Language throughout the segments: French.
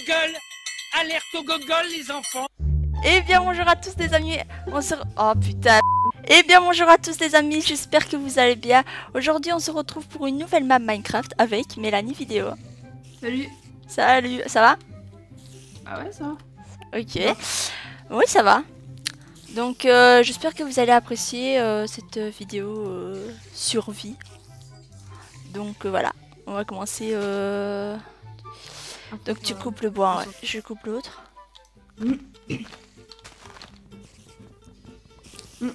gogol Alerte au gogol, les enfants Eh bien bonjour à tous les amis, on se... Oh putain Eh bien bonjour à tous les amis, j'espère que vous allez bien. Aujourd'hui on se retrouve pour une nouvelle map Minecraft avec Mélanie Vidéo. Salut Salut, ça va? Ah ouais, ça va Ok. Oui, ça va. Donc euh, j'espère que vous allez apprécier euh, cette vidéo euh, survie. Donc euh, voilà, on va commencer... Donc tu coupes le bois, ouais. je coupe l'autre. Hmm,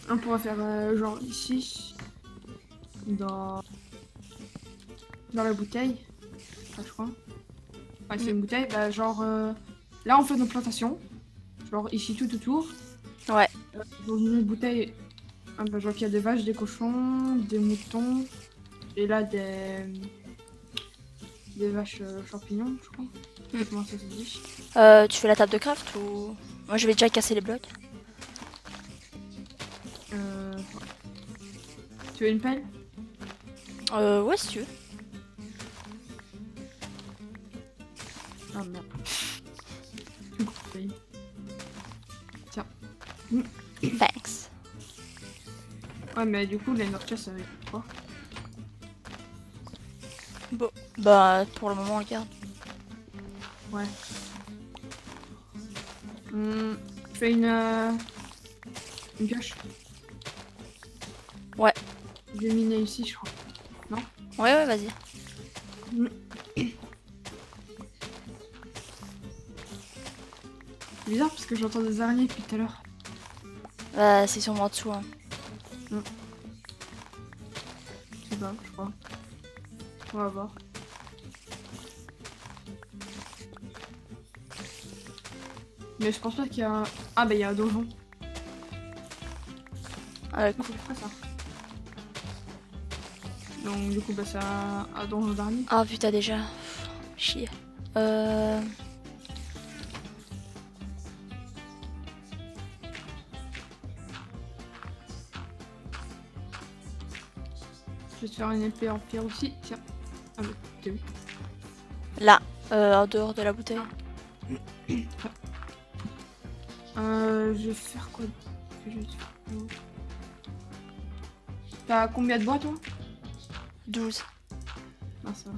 On pourra faire euh, genre ici, dans dans la bouteille, Enfin, je crois. Ouais, c'est Mm. une bouteille. Bah, genre euh, là, on fait nos plantations. Genre ici tout autour. Ouais. Euh, Dans une bouteille, ah, bah, genre qu'il y a des vaches, des cochons, des moutons, et là des des vaches euh, champignons, je crois. Mm. Comment ça se dit Euh, tu fais la table de craft ou... Moi je vais déjà casser les blocs. Euh. Tu veux une pelle? Euh, ouais si tu veux. Ah merde. J'ai coupé. Thanks. Ouais, mais du coup, les Norchas, ça va être quoi? Bah pour le moment on le garde. Ouais. Hum, tu fais une. euh, Une pioche? Ouais. Je vais miner ici, je crois. Ouais ouais vas-y. C'est bizarre parce que j'entends des araignées depuis tout à l'heure. Bah c'est sûrement en dessous. Hein. Je sais pas, je crois. On va voir. Mais je pense pas qu'il y a un... Ah bah il y a un donjon. Ah, c'est pas ça. Donc du coup bah c'est un, un donjon d'armée. Ah putain déjà. Chier. Euh... Je vais te faire une épée en pierre aussi. Tiens. Ah mais t'es où Là, euh, en dehors de la bouteille. Euh, je vais faire quoi T'as combien de bois toi? 12. Ah ça va.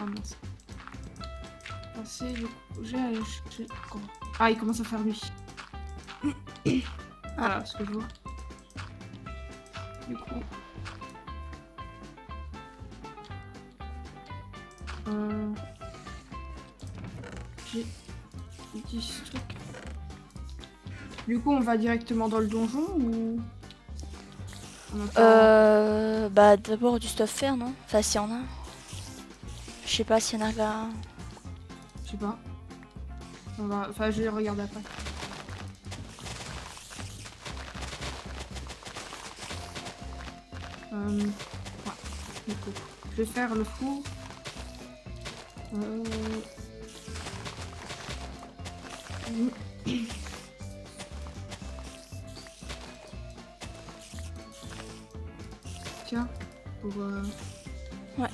Ah mince. Ah, c'est le coup. J'ai Ah il commence à faire nuit. Voilà ce que je vois. Du coup. J'ai 10 trucs. Du coup on va directement dans le donjon ou on Euh... Bah d'abord du stuff faire non? Enfin s'il y en a. Je sais pas s'il y en a là. Je sais pas. On va... Enfin, je vais regarder après. Euh... Ouais, du coup. Je vais faire le four. Euh... Tiens, pour... Euh... Ouais.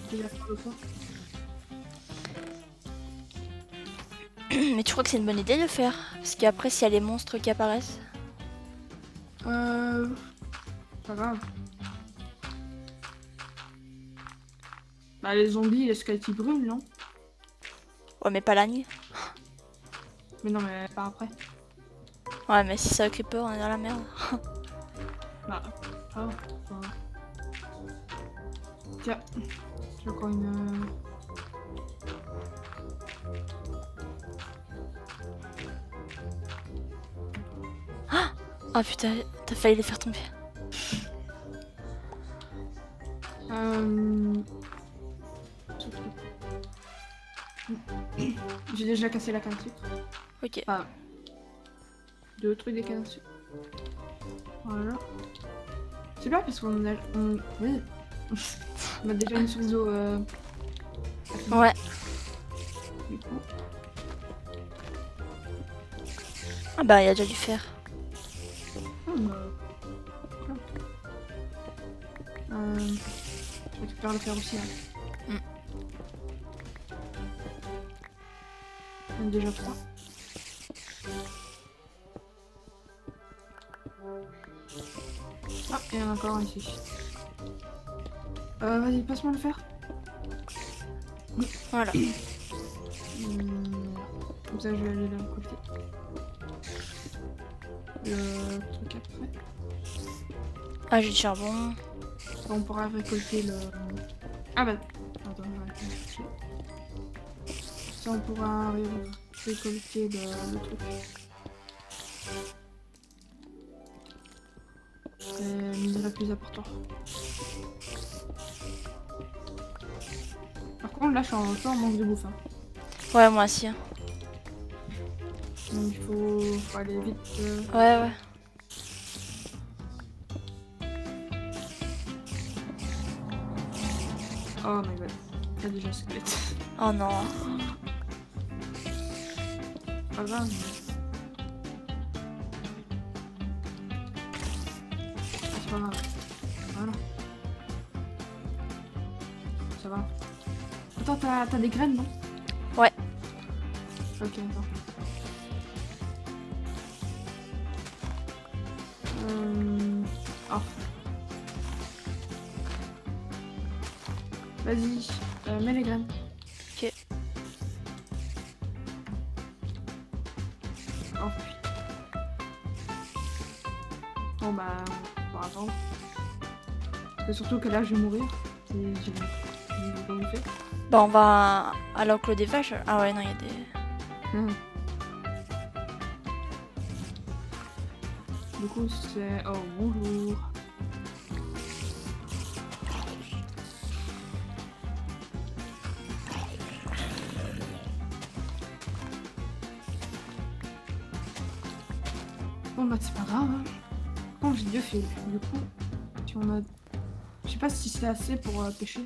Mais tu crois que c'est une bonne idée de le faire? Parce qu'après s'il y a les monstres qui apparaissent. Euh... Pas grave. Bah les zombies, les squelettes ils brûlent, non? Ouais mais pas la nuit. Mais non, mais pas après. Ouais mais si un creeper on est dans la merde. Bah, ah, ah. Tiens, j'ai encore une... euh, Ah putain, t'as failli les faire tomber. Euh... J'ai déjà cassé la canne à sucre. Ok. Deux trucs des cannes à sucre. Voilà. C'est bien parce qu'on a... On... Oui. on a déjà une source d'eau... Euh... Ouais. Du coup. Ah bah il y a déjà du fer. Voilà. Euh, je récupère le fer aussi. hein. On est déjà trois. Ah, il y en a encore un ici. Euh, vas-y, passe-moi le fer. Voilà. Hum, Comme ça, je vais aller le récolter. Le truc après. Ah, j'ai du charbon. On pourra récolter le. Ah bah. On pourra ré- récolter le, le truc. C'est minerai plus important. Par contre, là, je suis en, je suis en manque de bouffe. hein. Ouais, moi aussi. hein. Donc, il faut, faut aller vite. euh. Ouais, ouais. Oh my god. Il y a déjà un squelette. Oh non. Pas grave. Ah, c'est pas grave. Voilà. Ça va. Attends, t'as t'as des graines, non? Ouais. Ok, attends. Euh... Oh. Vas-y, euh, mets les graines. Surtout que là je vais mourir. Je vais pas. Bon, on va à l'enclos des vaches. Ah ouais, non, il y a des... Mhm. Du coup c'est... Oh bonjour. Bon bah c'est pas grave. Hein. Bon j'ai deux fils. Du coup, c'est assez pour euh, pêcher.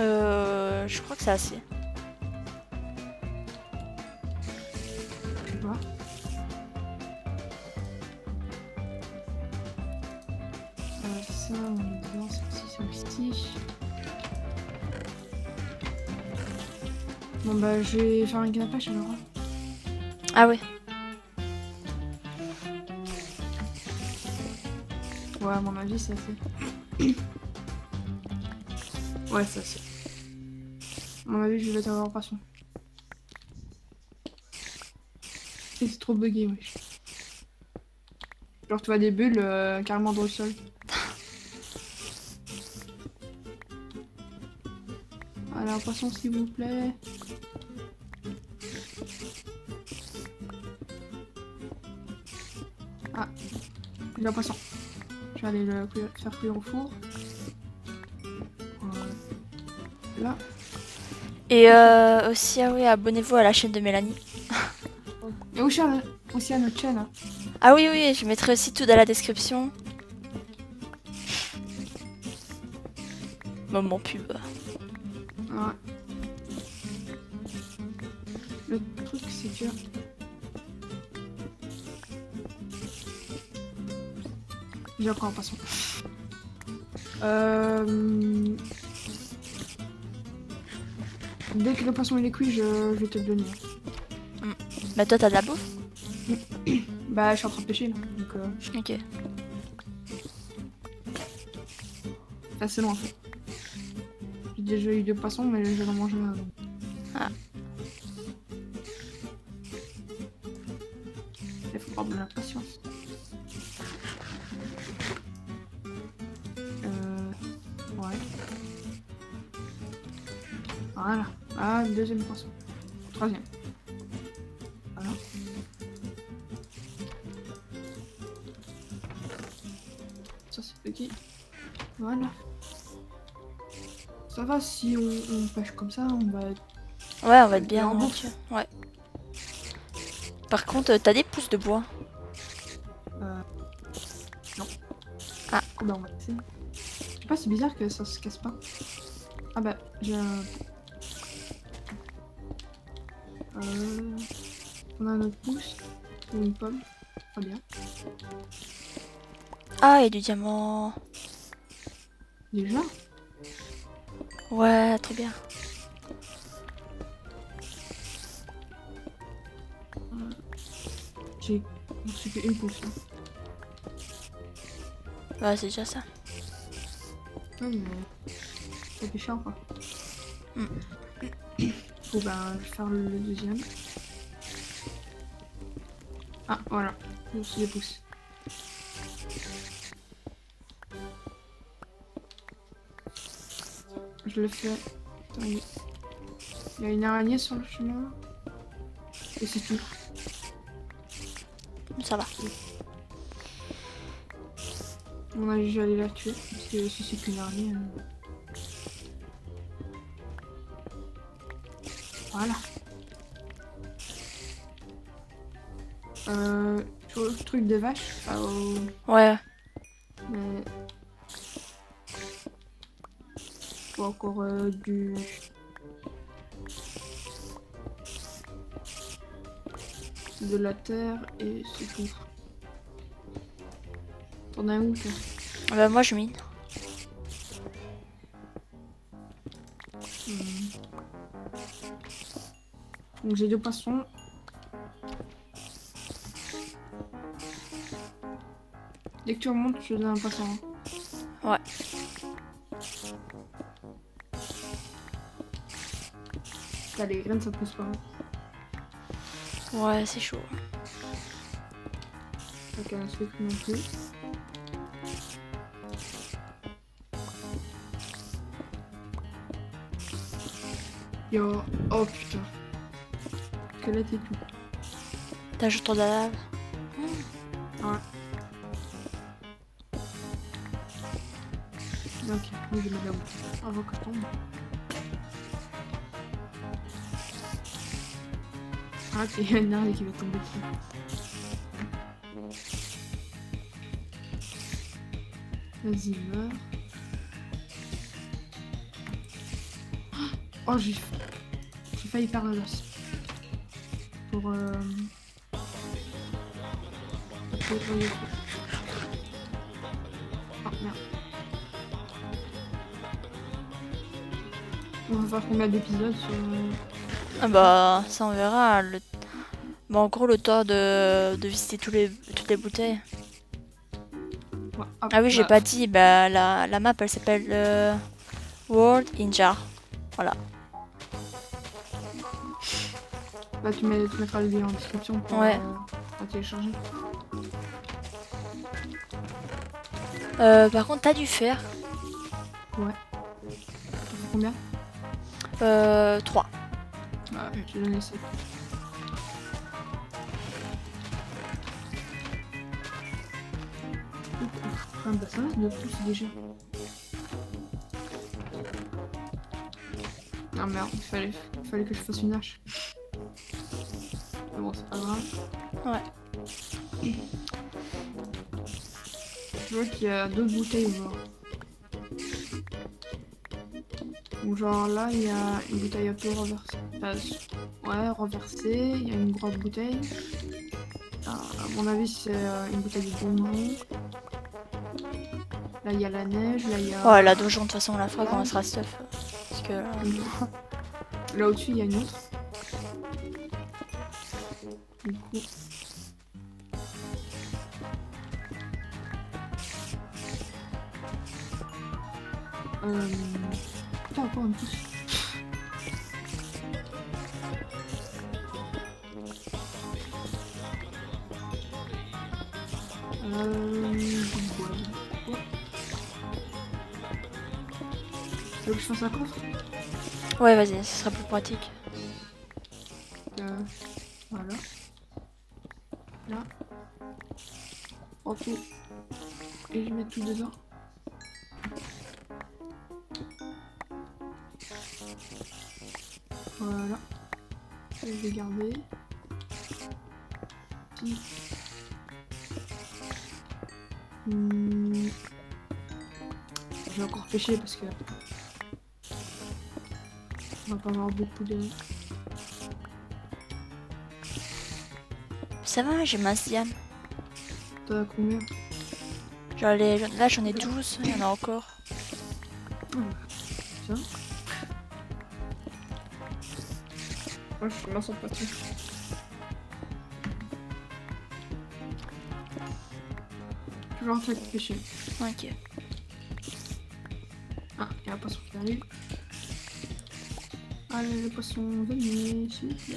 Euh... Je crois que c'est assez. Je sais pas. Euh, ça, on est dedans, c'est aussi, c'est aussi. Bon bah je vais faire un canapage alors. Ah ouais. Ouais, à mon avis, c'est assez. ouais, c'est assez. À mon avis, je vais t'avoir passion. C'est trop bugué, wesh. Genre, tu vois des bulles euh, carrément dans le sol. Un poisson, s'il vous plaît. Ah, il a vais aller le faire cuire au four. Voilà. Là. Et euh, aussi, ah oui, abonnez-vous à la chaîne de Mélanie. Et aussi à, aussi à notre chaîne. hein. Ah oui, oui, je mettrai aussi tout dans la description. Moment pub. Ouais. Le truc, c'est dur. J'ai encore un poisson. Euh... Dès que le poisson il est cuit, je, je vais te le donner. Bah toi, t'as de la bouffe Bah, je suis en train de pêcher là. Donc, euh, Ok. c'est assez long en fait. J'ai déjà eu deux poissons, mais je vais en manger un. Troisième. Voilà. Ça c'est ok. Voilà. Ça va si on, on pêche comme ça, on va être Ouais, on va être bien. en bouffe. Ouais. Par contre, euh, t'as des pousses de bois? Euh... Non. Ah. Oh, bah, on va essayer. Je sais pas, c'est bizarre que ça se casse pas. Ah bah, j'ai un... Euh, on a un autre pouce une pomme. Très bien. Ah, il y a du diamant. Déjà Ouais, très bien. J'ai que une potion. Ouais, c'est déjà ça. Ouais, mais... C'est chiant, quoi. Mm. Je vais faire le deuxième. Ah, voilà. Je suis des pouces. Je le fais. Attendez. Il y a une araignée sur le chemin. Et c'est tout. Ça va. On a vais aller la tuer. Parce que si c'est qu'une araignée. euh, Voilà. Euh, truc de vache. Ouais. Mais... Faut encore euh, du... De la terre et c'est tout. T'en as où toi? Bah, moi, je mine. Donc j'ai deux poissons. Dès que tu remontes, je te donne un poisson. hein. Ouais. T'as les graines, ça pousse pas. hein. Ouais, c'est chaud. Donc un truc non plus. Yo, oh putain. Squelette et tout. La lave. Ok, oui, je la bouche. Avant que tombe. Ah, ok, il y a une araignée qui va tomber dessus. Vas-y, meurs. Oh, j'ai j'ai failli perdre l'os. Pour euh... pour- Oh merde. On va faire combien d'épisodes sur... euh, Ah bah, ça on verra. Le... Bah, en gros, le temps de, de visiter tous les... toutes les bouteilles. ouais, hop, Ah oui, j'ai pas dit, bah, la, la map elle s'appelle euh, World in Jar. Bah, tu, mets, tu mettras le lien en description pour Ouais. euh, télécharger. Euh, par contre, t'as du fer. Ça fait combien? Euh, 3. Ouais, j'ai donné 7. Ah bah ça va, c'est 9 pouces déjà. Ah merde, il fallait, il fallait que je fasse une hache. Mais bon, c'est pas grave. Ouais. Je vois qu'il y a deux bouteilles genre. Donc genre là, il y a une bouteille un peu renversée. Enfin, ouais, renversée. Il y a une grosse bouteille. Ah, à mon avis, c'est euh, une bouteille de bonbons. Là, il y a la neige. Là, il y a... Ouais, la donjon, de toute façon, on la fera quand on sera stuff. Parce que. euh, Là au-dessus, il y a une autre. Ouais, vas-y, ce sera plus pratique. Euh, voilà. Là. Ok. Et je mets tout dedans. Voilà. Je vais garder. Hmm. Je vais encore pêcher parce que on va pas avoir beaucoup de. Ça va, j'ai ma diam. T'as combien? Genre, les- Là, j'en ai 12, il y en a encore. Ça Moi je suis mince en pâture. Toujours en train de pêcher. Ok. Ah, il y a un poisson qui arrive. Allez, le poisson, venez, s'il vous plaît.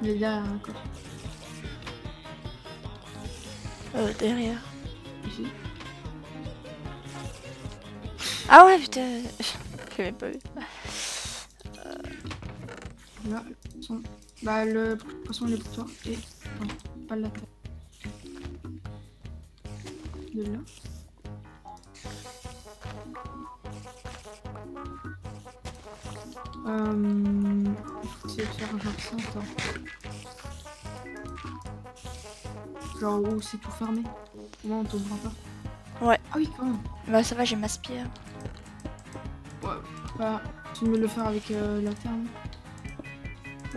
Il est derrière encore. Euh, derrière. Ici. Ah ouais, putain. J'ai même pas vu. Là, son... bah, le poisson il est pour toi. Et. Non, pas de la tête. De là. Euh... Essayer de faire genre ça, attends. Genre où c'est tout fermé. Comment on tombera pas Ouais. Ah oui, quand même. Bah ça va, j'ai ma spire. Ouais. Bah, tu veux le faire avec euh, la terre, non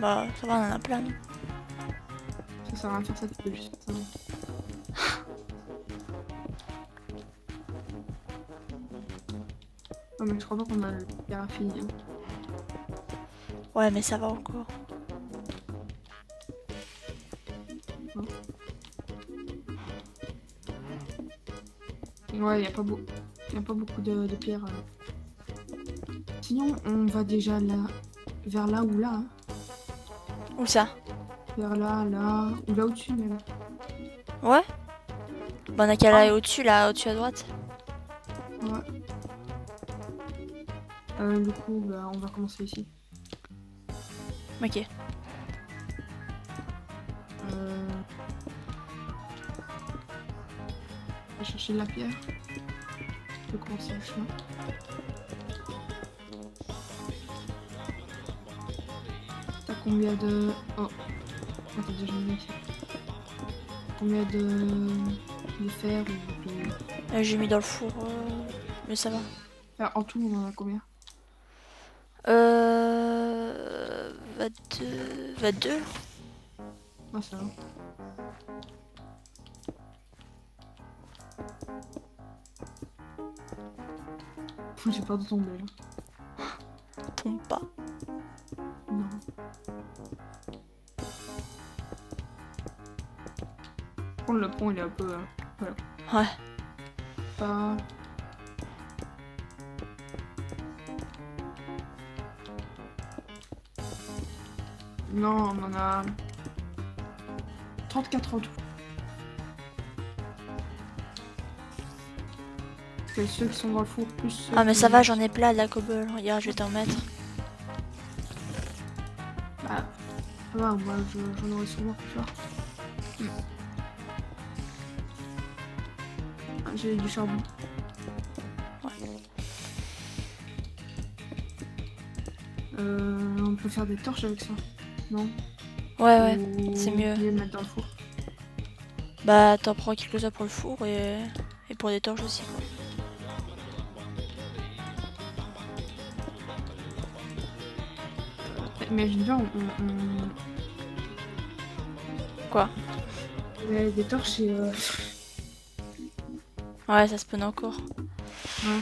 Bah ça va, on en a plein. non Ça sert à rien de faire ça, tu peux juste faire ça. Mais je crois pas qu'on a le bien fini. hein. Ouais, mais ça va encore. Ouais, y a pas, beau... y a pas beaucoup de, de pierres. euh. Sinon, on va déjà là, vers là ou là. hein. Où ça? Vers là, là, ou là au-dessus même. Ouais Bah on a qu'à aller au-dessus, là, au-dessus à droite. Ouais. Euh, du coup, bah, on va commencer ici. Ok. Euh... On va chercher de la pierre. Je vais commencer le chemin. T'as combien de... Oh. T'as déjà mis ici. Combien de... de fer ou de... J'ai mis dans le four, euh, mais ça va. Ah, en tout, on en a combien Euh... 22... 22 Ah, ça va. J'ai peur de tomber là. Tombe pas. Non. Par contre, le pont il est un peu. euh, Ouais. pas. Non, on en a 34 en tout. C'est ceux qui sont dans le four plus. ceux Ah mais ça va, j'en ai plein de la cobble. Regarde, je vais t'en mettre. Bah, ça va, moi je- j'en aurais sûrement, vois. Hmm. Ah, J'ai du charbon. Ouais. Euh, on peut faire des torches avec ça, non Ouais, ouais. Ou c'est mieux. Les mettre dans le four. Bah t'en prends quelques-uns pour le four et... et pour des torches aussi. Imagine bien, on, Quoi? Des torches et. euh, Ouais, ça spawn encore. Ouais.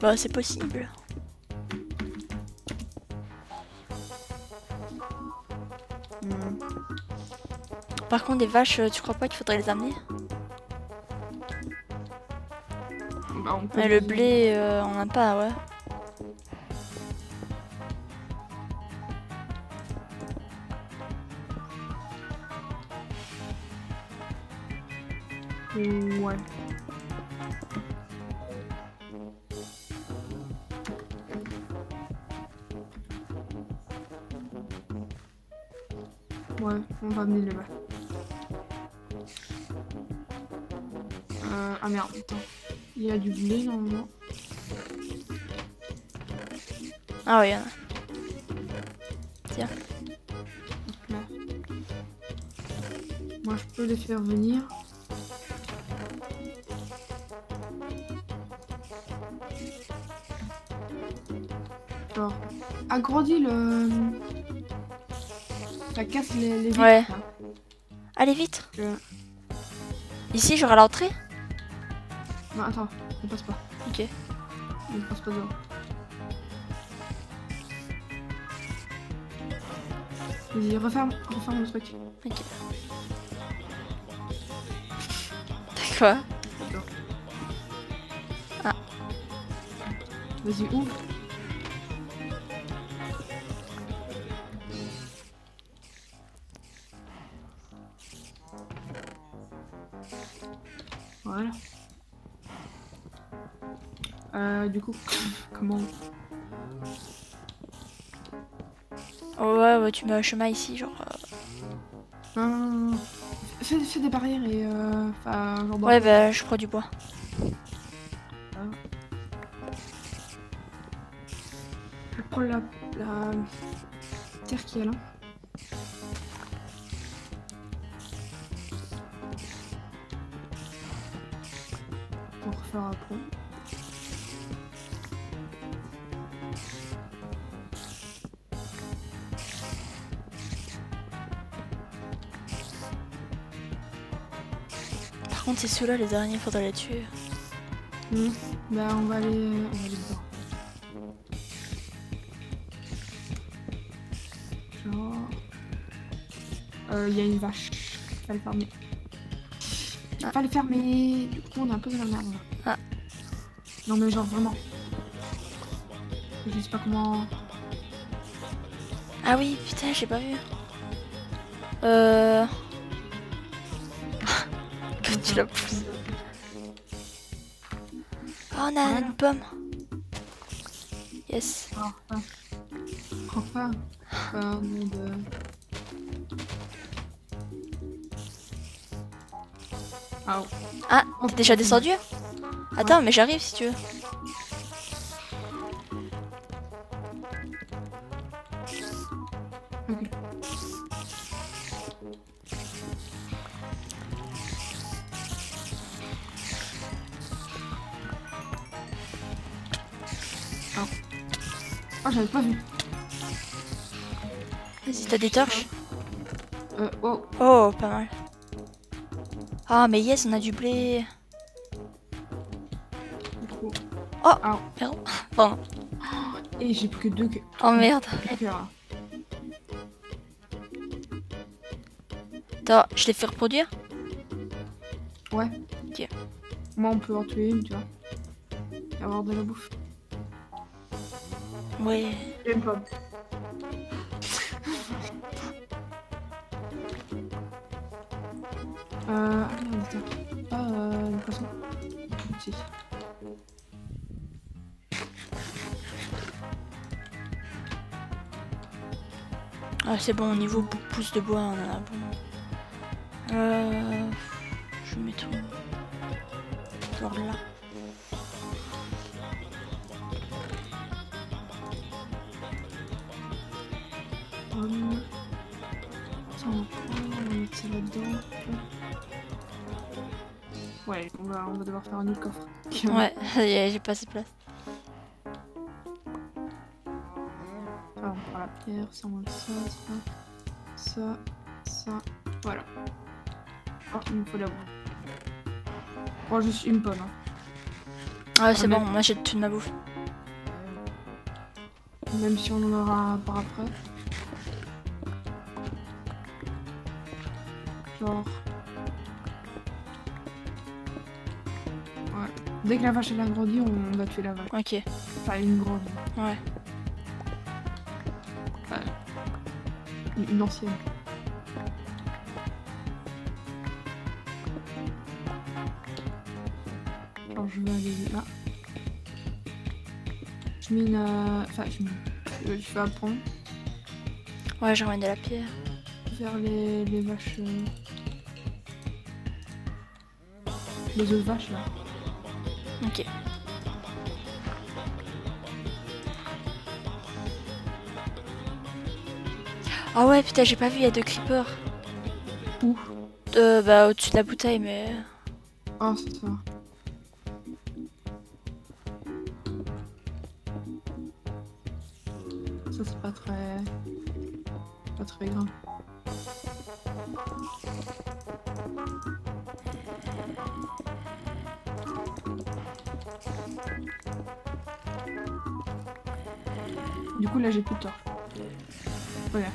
Bah c'est possible. Par contre, des vaches, euh, tu crois pas qu'il faudrait les amener? Bah, on peut Mais le blé, euh, on en a pas. Ouais. Y a du blé normalement. Ah ouais, y en a. Là. Moi je peux les faire venir. Genre, agrandis le. Ça casse les, les vitres, Ouais. Allez vite Que- Ici, j'aurai l'entrée Non, attends, ne passe pas. Ok. Il passe pas dehors. Vas-y, referme, referme le truc. Ok. T'as quoi Vas-y, ouvre. Tu mets un chemin ici, genre. euh, Non, non, non, non. Fais, fais des barrières et euh, genre Ouais, bah je prends du bois. Je prends la, la terre qui est là. Pour refaire un pont. Contre, c'est ceux-là, les araignées, faudrait les tuer. Hmm. Bah on va aller, on va aller dedans. Genre... Euh, il y a une vache. Pas le fermer. Ah. Pas le fermer. Du coup on est un peu dans la merde là. Ah. Non mais genre vraiment. Je sais pas comment... Ah oui, putain, j'ai pas vu. Euh. La pousses. Oh, on a une pomme. Yes. Enfin. Enfin, nom de... Ah, t'es déjà descendu? Attends, mais j'arrive si tu veux. J'avais pas vu. Vas-y, t'as des torches Euh, oh, Oh, pas mal. Ah, mais yes, on a du blé. Oh. Ah, Merde. Bon. et j'ai plus que deux que... Oh merde. cœurs. Attends, je les fais reproduire Ouais. Ok. Moi, on peut en tuer une, tu vois. Et avoir de la bouffe. Ouais. J'aime pas. Euh. Ah attends. Pas euh, le poisson. Si. Ah, c'est bon, au niveau pou- pouce de bois, on en a bon. Euh. Va, on va devoir faire un autre coffre. Ouais, j'ai pas assez de place. On prend la pierre, ça, on ça, ça, ça. Voilà. Oh, il me faut la bouffe. Oh, juste une pomme. Hein. Ah, c'est Ah, bon, mais- moi j'ai toute ma bouffe. Même si on en aura par après. Genre. Dès que la vache elle a grandi, on va tuer la vache. Ok, Enfin, une grande. ouais. Une, une ancienne. Alors je vais aller là. Je mine. euh, Enfin, je mine. Je, fais un pont Ouais, je ramène de la pierre. vers les, les vaches. euh, Les autres vaches là. Ok. Ah ouais, putain, j'ai pas vu, il y a deux creepers. Où? Euh, bah, au-dessus de la bouteille, mais. Ah, c'est ça. Ça, c'est pas très. Pas très grave. Du coup, là, j'ai plus de torche. Regarde.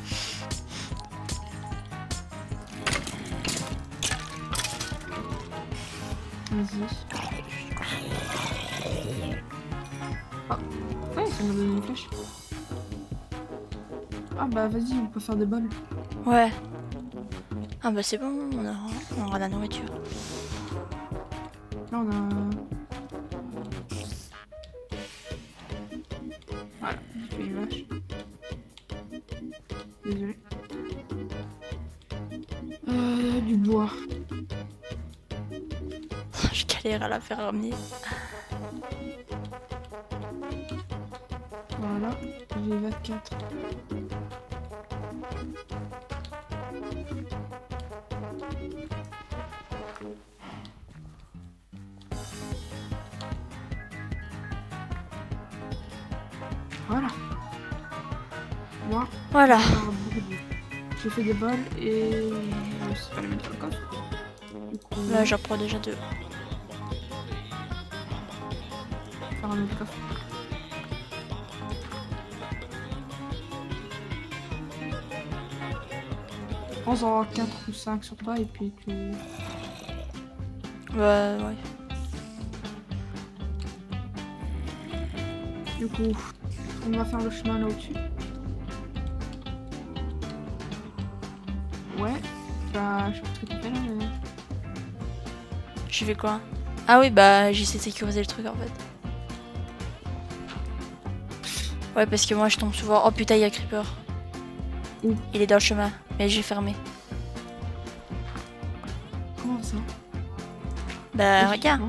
Vas-y. Ah, ouais, ça m'a donné une flèche. Ah bah vas-y, on peut faire des bols. Ouais. Ah bah c'est bon, on aura, on aura la nourriture. Faire ramener. Voilà, j'ai 24. Voilà. Moi, Voilà. j'ai fait des bols et sais pas les mettre dans le coffre. Là j'en prends déjà deux. Coffre. Prends-en 4 ou 5 sur toi et puis tu... Ouais, ouais. Du coup, on va faire le chemin là au-dessus. Ouais, bah je sais pas ce que tu fais là. mais- Je fais quoi? Ah oui, bah j'essaie de sécuriser le truc en fait. Ouais, parce que moi je tombe souvent. Oh putain, il y a Creeper. Où Il est dans le chemin, mais j'ai fermé. Comment ça? Bah regarde.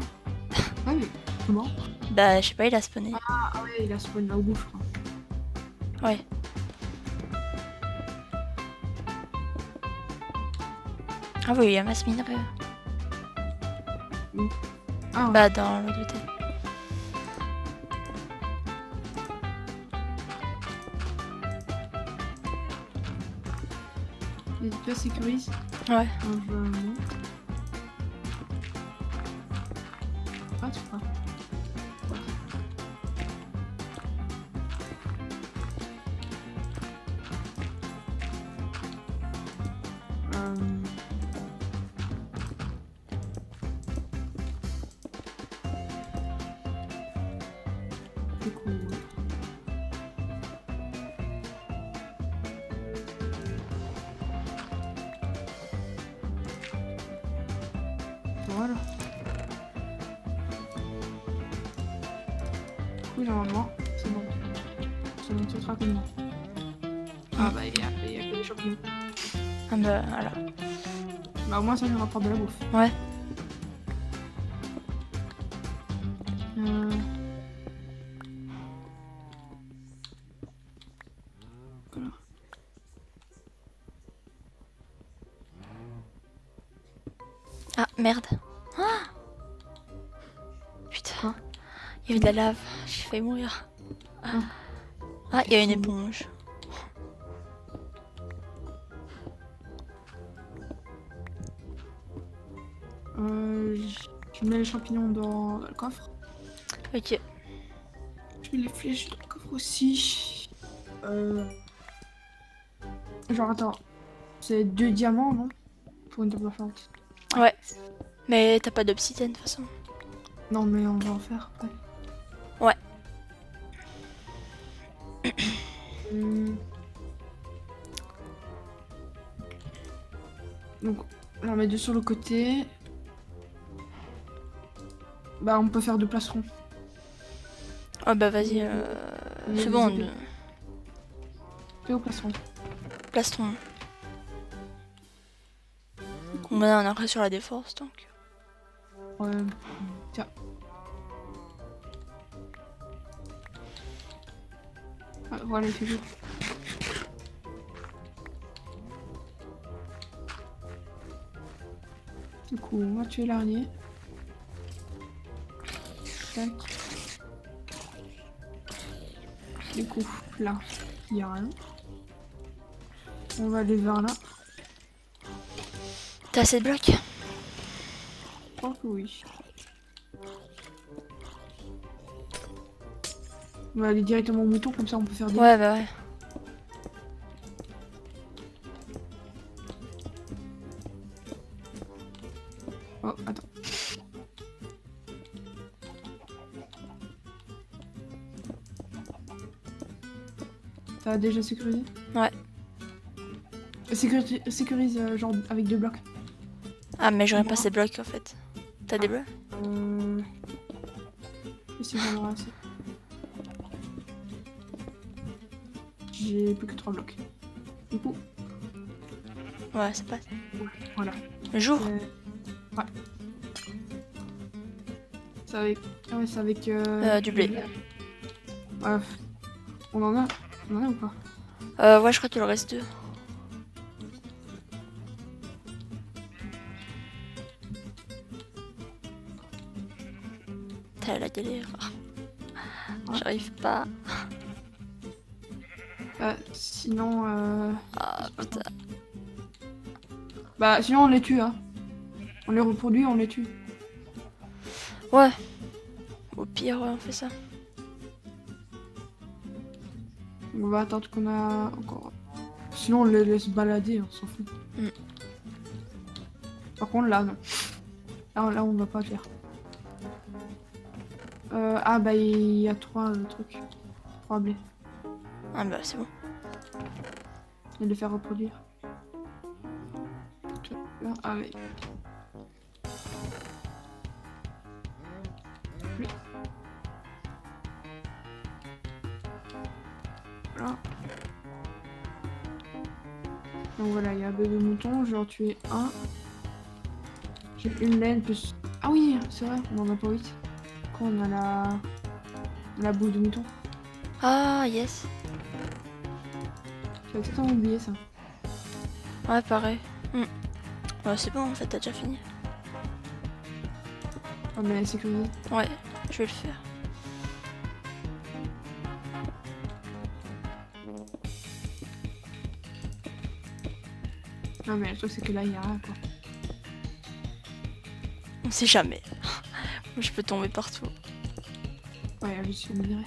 Ouais, mais comment? Bah je sais pas, il a spawné. Ah ouais, il a spawn là au crois. Ouais. Ah oui, il y a masse minerai. Ah ouais. Bah dans l'autre côté. La sécurises Ouais. Ah bah, il y a, il y a que des champignons. Ah bah voilà. Bah, au moins, ça nous rapporte de la bouffe. Ouais. Euh... Voilà. Ah merde. Ah Putain. Quoi Il y avait de la lave. J'ai failli mourir. Ah, Ah. Il y a une éponge. Euh, je mets les champignons dans, le coffre. Ok. Je mets les flèches dans le coffre aussi. Euh... Genre, attends. C'est deux diamants, non? Pour une double forte. Ouais. Mais t'as pas d'obsidienne de toute façon. Non, mais on va en faire. Ouais. Donc, on met deux sur le côté. Bah, on peut faire deux placerons. Oh bah vas-y. Euh... C'est bon. épées. Deux au plastron. Plastron. On a un arrêt sur la défense donc. Ouais. Tiens. Ah, voilà, il fait jour. Du coup, on va tuer l'araignée. Tac. Du coup, là, il n'y a rien. On va aller vers là. T'as assez de blocs? Je crois que oui. On va aller directement au mouton, comme ça on peut faire des. Ouais, bah ouais. Oh, attends. T'as déjà sécurisé Ouais. Sécurise, sécurise euh, genre avec deux blocs. Ah, mais j'aurais pas ces blocs en fait. T'as des blocs? Euh... Si j'en aurai assez J'ai plus que trois blocs. Du coup, Ouais, ça passe. voilà. Le jour Euh, C'est avec... Ah ouais, c'est avec... Euh... Euh, du blé. Ouais. On en a On en a ou pas? Euh, ouais, je crois qu'il en reste deux. T'as la galère. Ouais. J'arrive pas. Euh, Sinon... Euh... Ah putain. Bah sinon on les tue hein. On les reproduit, on les tue. Ouais. Au pire, ouais, on fait ça. On va attendre qu'on a encore... Sinon on les laisse balader, on s'en fout. Mm. Par contre là non. Là, là on va pas faire. Euh, ah bah il y a trois euh, trucs. Trois blés. Ah bah c'est bon. Et les faire reproduire. Là, avec. Voilà. Donc voilà, il y a deux de moutons, je vais en tuer un. J'ai une laine plus. Ah oui, c'est vrai, on en a pas 8. Quand on a la. La boule de mouton. Ah yes. J'avais totalement oublié ça. Ouais, pareil. Hmm. Ouais, c'est bon en fait, t'as déjà fini. Oh mais sécurisé. Ouais, je vais le faire. Non mais le truc c'est que là il y a rien quoi. On sait jamais. je peux tomber partout. Ouais, je suis minerai.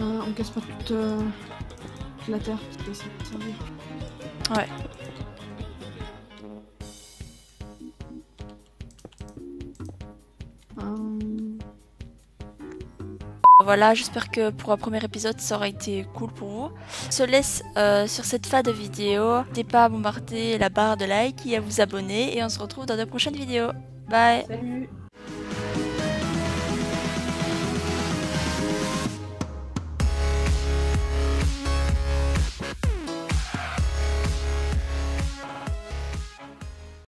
Euh, on casse pas toute, euh, la terre qui peut servir. Ouais. Voilà, j'espère que pour un premier épisode, ça aura été cool pour vous. Je se laisse euh, sur cette fin de vidéo. N'hésitez pas à bombarder la barre de like et à vous abonner. Et on se retrouve dans de prochaines vidéos. Bye Salut